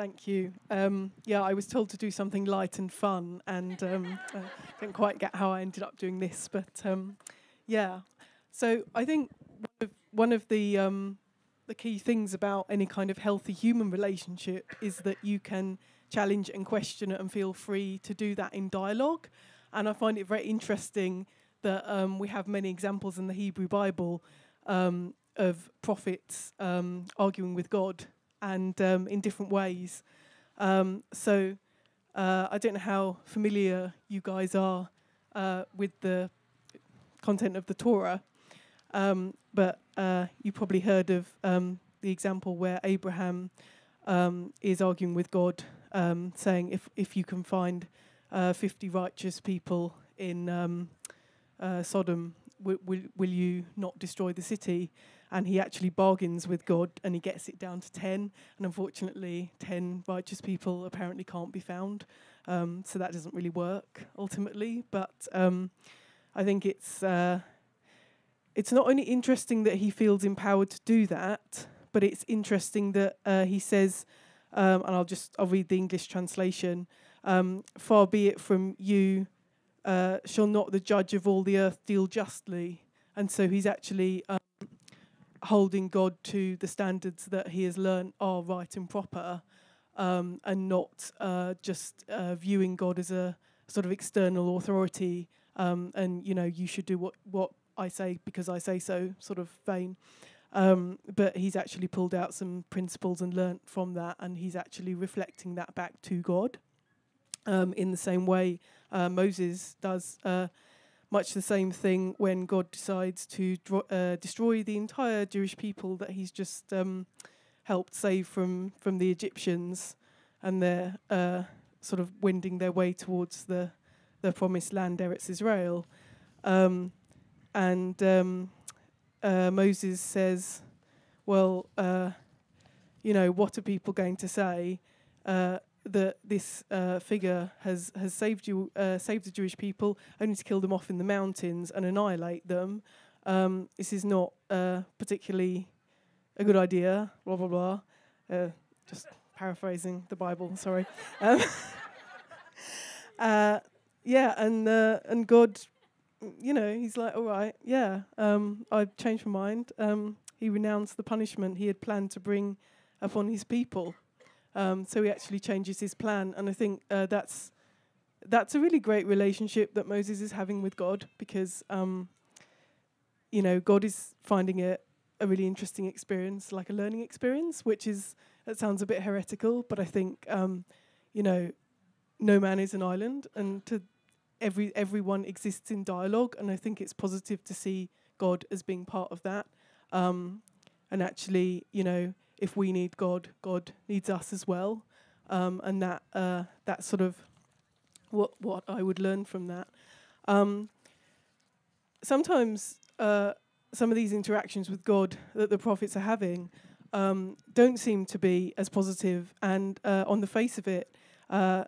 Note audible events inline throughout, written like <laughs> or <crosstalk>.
Thank you. Um, yeah, I was told to do something light and fun, and um, I didn't quite get how I ended up doing this, but um, yeah. So I think one of, one of the um, the key things about any kind of healthy human relationship is that you can challenge and question it and feel free to do that in dialogue. And I find it very interesting that um, we have many examples in the Hebrew Bible um, of prophets arguing with God and um, in different ways. Um, so uh, I don't know how familiar you guys are uh, with the content of the Torah, um, but uh, you probably heard of um, the example where Abraham um, is arguing with God, um, saying, "If if you can find uh, fifty righteous people in uh, Sodom, will will you not destroy the city?" And he actually bargains with God, and he gets it down to ten. And unfortunately, ten righteous people apparently can't be found, um, so that doesn't really work ultimately. But um, I think it's uh, it's not only interesting that he feels empowered to do that, but it's interesting that uh, he says, um, and I'll just I'll read the English translation. Um, Far be it from you, uh, shall not the judge of all the earth deal justly? And so he's actually um, holding God to the standards that he has learned are right and proper, um, and not uh, just uh, viewing God as a sort of external authority. Um, and you know, you should do what what I say because I say so, sort of vein. Um, but he's actually pulled out some principles and learnt from that, and he's actually reflecting that back to God. Um, in the same way, uh, Moses does uh, much the same thing when God decides to dro- uh, destroy the entire Jewish people that he's just um, helped save from from the Egyptians, and they're uh, sort of wending their way towards the the promised land, Eretz Israel. Um, and um, uh, Moses says, "Well, uh, you know, what are people going to say that this uh, figure has has saved you, uh, saved the Jewish people, only to kill them off in the mountains and annihilate them? Um, this is not uh, particularly a good idea." Blah blah blah. just paraphrasing the Bible. Sorry. <laughs> Um, <laughs> yeah, and and God you know, he's like, all right, yeah, um, I've changed my mind. Um, he renounced the punishment he had planned to bring upon his people. Um, so he actually changes his plan, and I think uh, that's that's a really great relationship that Moses is having with God because, um, you know, God is finding it a really interesting experience, like a learning experience, which is that sounds a bit heretical, but I think, um, you know, no man is an island, and to every everyone exists in dialogue, and I think it's positive to see God as being part of that. Um, and actually, you know, if we need God, God needs us as well, um, and that uh, that's sort of what what I would learn from that. Um, sometimes uh, some of these interactions with God that the prophets are having um, don't seem to be as positive. positive, and uh, on the face of it, uh,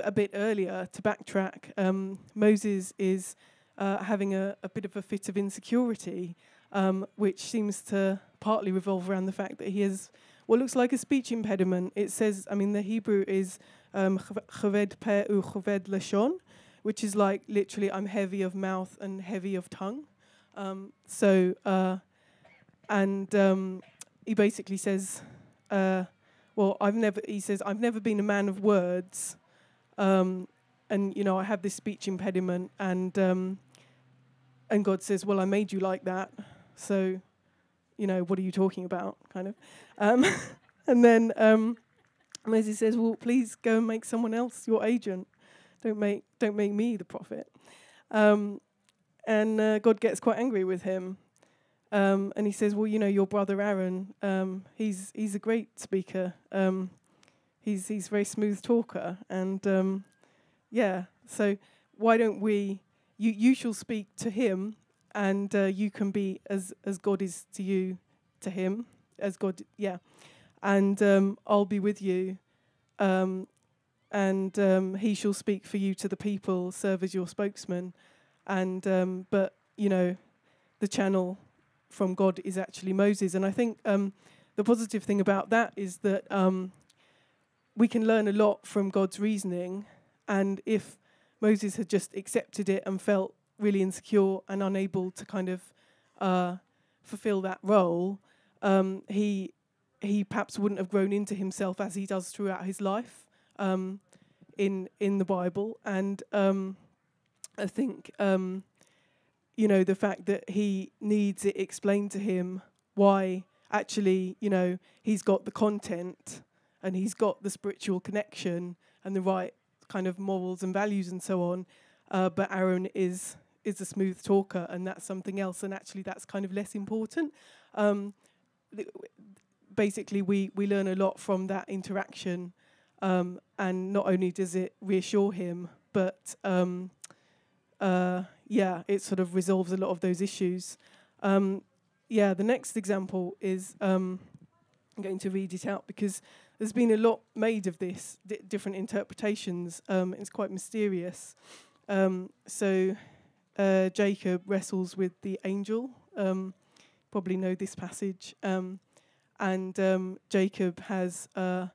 a bit earlier to backtrack, um, Moses is uh, having a, a, bit of a fit of insecurity, um, which seems to partly revolve around the fact that he has what looks like a speech impediment. It says, I mean, the Hebrew is um, chaved pe u lashon, which is like literally, I'm heavy of mouth and heavy of tongue. Um, so, uh, and um, he basically says, uh, well, I've never, he says, I've never been a man of words. Um, and you know, I have this speech impediment, and um, and God says, "Well, I made you like that, so you know, what are you talking about?" Kind of. Um, <laughs> and then um, Moses says, "Well, please go and make someone else your agent. Don't make don't make me the prophet." Um, and uh, God gets quite angry with him, um, and he says, "Well, you know, your brother Aaron, um, he's he's a great speaker. Um, he's he's a very smooth talker, and yeah. So why don't we? You you shall speak to him, and uh, you can be as as God is to you, to him, as God. Yeah, and um, I'll be with you. Um, and um, he shall speak for you to the people, serve as your spokesman, and um, but you know, the channel from God is actually Moses, and I think um, the positive thing about that is that um, we can learn a lot from God's reasoning. And if Moses had just accepted it and felt really insecure and unable to kind of uh, fulfill that role, um, he he perhaps wouldn't have grown into himself as he does throughout his life um, in in the Bible. And um, I think um, you know the fact that he needs it explained to him why actually you know he's got the content and he's got the spiritual connection and the right kind of morals and values and so on. Uh, but Aaron is is a smooth talker, and that's something else. And actually, that's kind of less important. Um, basically, we we learn a lot from that interaction, um, and not only does it reassure him, but um, uh, yeah, it sort of resolves a lot of those issues. Um, yeah, the next example is um, I'm going to read it out because there's been a lot made of this, different interpretations. Um, it's quite mysterious. So uh, Jacob wrestles with the angel. Um, probably know this passage. Um, and um, Jacob has uh,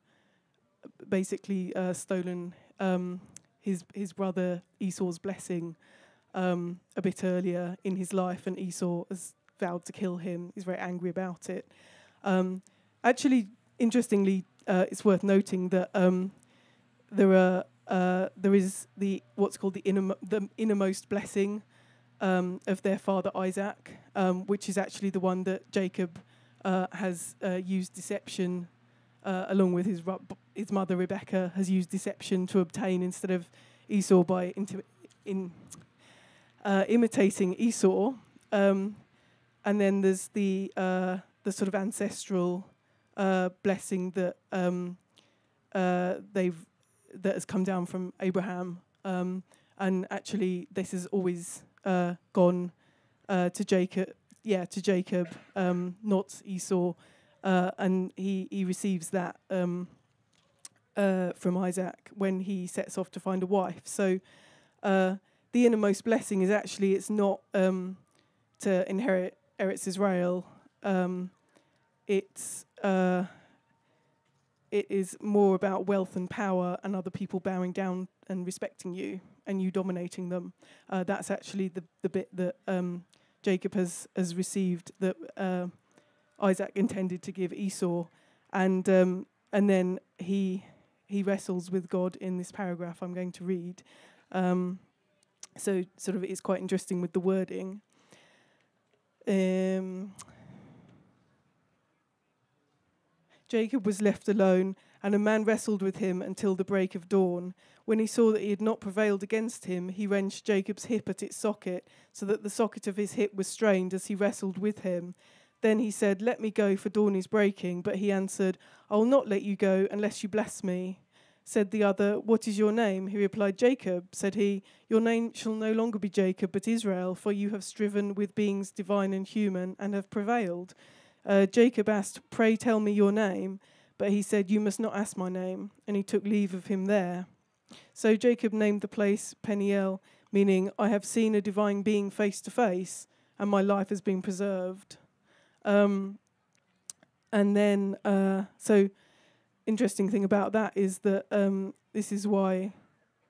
basically uh, stolen um, his his brother Esau's blessing um, a bit earlier in his life, and Esau has vowed to kill him. He's very angry about it. Um, actually, interestingly, uh, it's worth noting that there are uh, there is the what's called the, inner, the innermost blessing um, of their father Isaac, um, which is actually the one that Jacob uh, has uh, used deception uh, along with his his mother Rebecca has used deception to obtain instead of Esau by in uh, imitating Esau. Um, and then there's the the sort of ancestral blessing that um, they've that has come down from Abraham, um, and actually this has always uh, gone uh, to Jacob. Yeah, to Jacob, um, not Esau, uh, and he he receives that um, uh, from Isaac when he sets off to find a wife. So the innermost blessing is actually it's not um, to inherit Eretz Israel. Um, it's uh, it is more about wealth and power and other people bowing down and respecting you and you dominating them. Uh, that's actually the the bit that um, Jacob has has received that uh, Isaac intended to give Esau, and um, and then he he wrestles with God in this paragraph I'm going to read. Um, so sort of it's quite interesting with the wording. Um, Jacob was left alone, and a man wrestled with him until the break of dawn. When he saw that he had not prevailed against him, he wrenched Jacob's hip at its socket, so that the socket of his hip was strained as he wrestled with him. Then he said, Let me go, for dawn is breaking. But he answered, I will not let you go unless you bless me. Said the other, What is your name? He replied, Jacob. Said he, Your name shall no longer be Jacob, but Israel, for you have striven with beings divine and human, and have prevailed. Uh, Jacob asked, Pray tell me your name. But he said, You must not ask my name. And he took leave of him there. So Jacob named the place Peniel, meaning, I have seen a divine being face to face, and my life has been preserved. Um, and then, uh, so interesting thing about that is that um, this is why,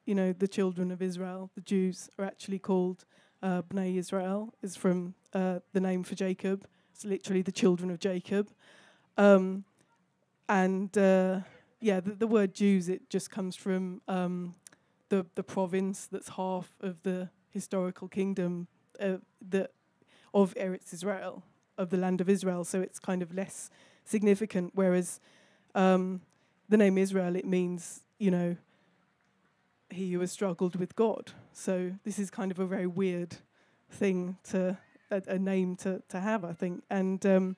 you know, the children of Israel, the Jews, are actually called uh, Bnei Israel, is from uh, the name for Jacob. It's literally the children of Jacob. Um, and uh, yeah, the, the, word Jews, it just comes from um, the, the province that's half of the historical kingdom uh, that of Eretz Israel, of the land of Israel. So it's kind of less significant. Whereas um, the name Israel, it means, you know, he who has struggled with God. So this is kind of a very weird thing to a, a name to, to have, I think. And um,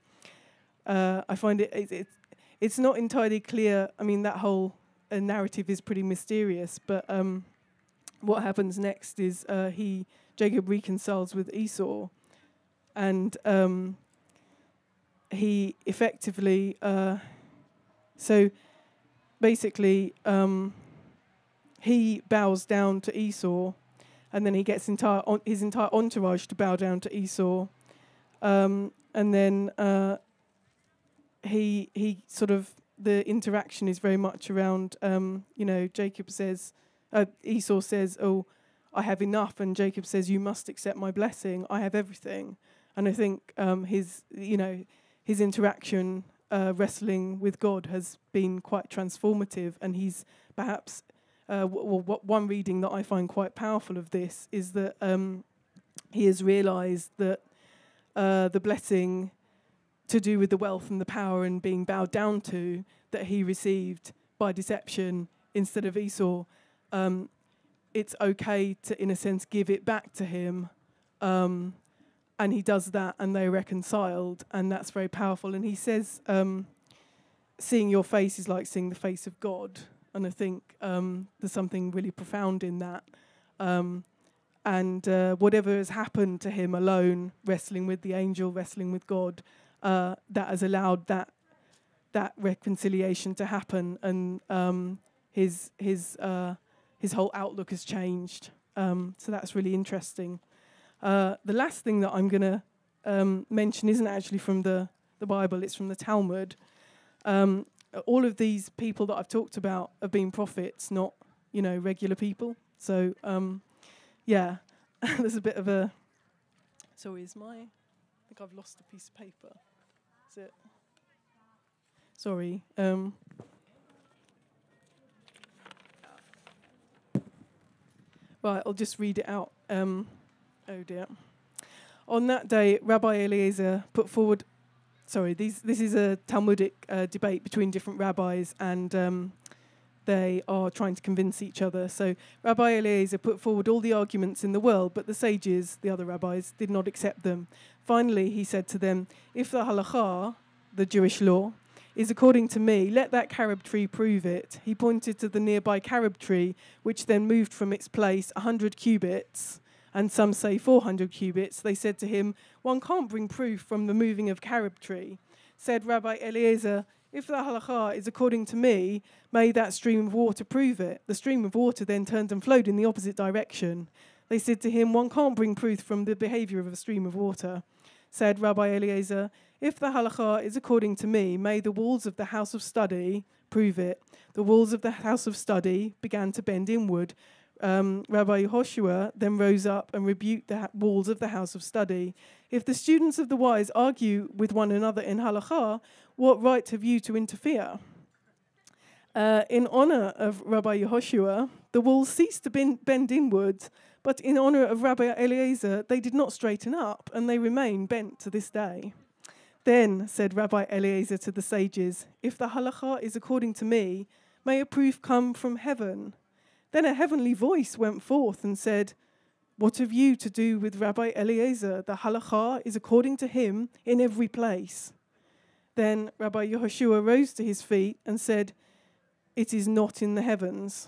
uh, I find it, it, it, it's not entirely clear. I mean, that whole uh, narrative is pretty mysterious, but um, what happens next is uh, he, Jacob reconciles with Esau, and um, he effectively, uh, so basically, um, he bows down to Esau and then he gets entire on, his entire entourage to bow down to Esau, um, and then uh, he he sort of the interaction is very much around, um, you know, Jacob says, uh, Esau says, "Oh, I have enough," and Jacob says, "You must accept my blessing. I have everything." And I think um, his, you know, his interaction uh, wrestling with God has been quite transformative, and he's perhaps uh, w- w- one reading that I find quite powerful of this is that um, he has realised that uh, the blessing to do with the wealth and the power and being bowed down to that he received by deception instead of Esau, um, it's okay to, in a sense, give it back to him. Um, and he does that, and they're reconciled, and that's very powerful. And he says, um, seeing your face is like seeing the face of God. And I think um, there's something really profound in that. Um, and uh, whatever has happened to him alone, wrestling with the angel, wrestling with God, uh, that has allowed that that reconciliation to happen, and um, his his uh, his whole outlook has changed. Um, so that's really interesting. Uh, the last thing that I'm going to um, mention isn't actually from the the Bible; it's from the Talmud. Um, all of these people that I've talked about have been prophets, not you know regular people. So um, yeah, <laughs> there's a bit of a. Sorry, is my? I think I've lost a piece of paper. Is it? Sorry. Um, right, I'll just read it out. Um, oh dear. On that day, Rabbi Eliezer put forward. Sorry, these, this is a Talmudic uh, debate between different rabbis, and um, they are trying to convince each other. So Rabbi Eliezer put forward all the arguments in the world, but the sages, the other rabbis, did not accept them. Finally, he said to them, If the halacha, the Jewish law, is according to me, let that carob tree prove it. He pointed to the nearby carob tree, which then moved from its place a hundred cubits, and some say 400 cubits. They said to him, One can't bring proof from the moving of carob tree. Said Rabbi Eliezer, if the halacha is according to me, may that stream of water prove it. The stream of water then turned and flowed in the opposite direction. They said to him, One can't bring proof from the behavior of a stream of water. Said Rabbi Eliezer, If the halacha is according to me, may the walls of the house of study prove it. The walls of the house of study began to bend inward. Um, Rabbi Yehoshua then rose up and rebuked the ha- walls of the house of study. If the students of the wise argue with one another in halacha, what right have you to interfere? Uh, in honor of Rabbi Yehoshua, the walls ceased to bend, bend inwards, but in honor of Rabbi Eliezer, they did not straighten up, and they remain bent to this day. Then said Rabbi Eliezer to the sages, If the halacha is according to me, may a proof come from heaven. Then a heavenly voice went forth and said, What have you to do with Rabbi Eliezer? The halacha is according to him in every place. Then Rabbi Yehoshua rose to his feet and said, It is not in the heavens.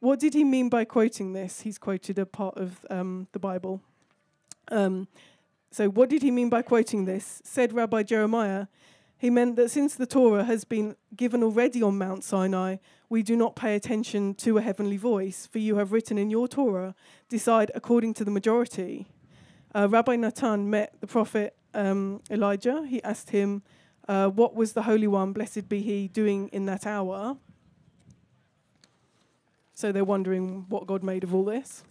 What did he mean by quoting this? He's quoted a part of um, the Bible. Um, so, what did he mean by quoting this? Said Rabbi Jeremiah, he meant that since the Torah has been given already on Mount Sinai, we do not pay attention to a heavenly voice, for you have written in your Torah, decide according to the majority. Uh, Rabbi Natan met the prophet um, Elijah. He asked him, uh, What was the Holy One, blessed be he, doing in that hour? So they're wondering what God made of all this.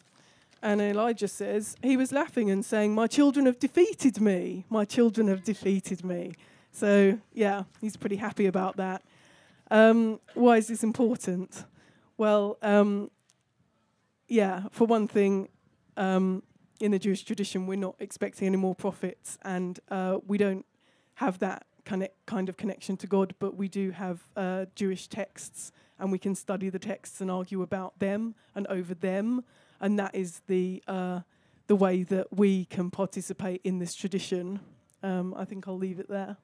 And Elijah says, He was laughing and saying, My children have defeated me. My children have defeated me. So, yeah, he's pretty happy about that. Um, why is this important? Well, um, yeah, for one thing, um, in the Jewish tradition, we're not expecting any more prophets, and uh, we don't have that kind of connection to God, but we do have uh, Jewish texts, and we can study the texts and argue about them and over them, and that is the uh, the way that we can participate in this tradition. Um, I think I'll leave it there.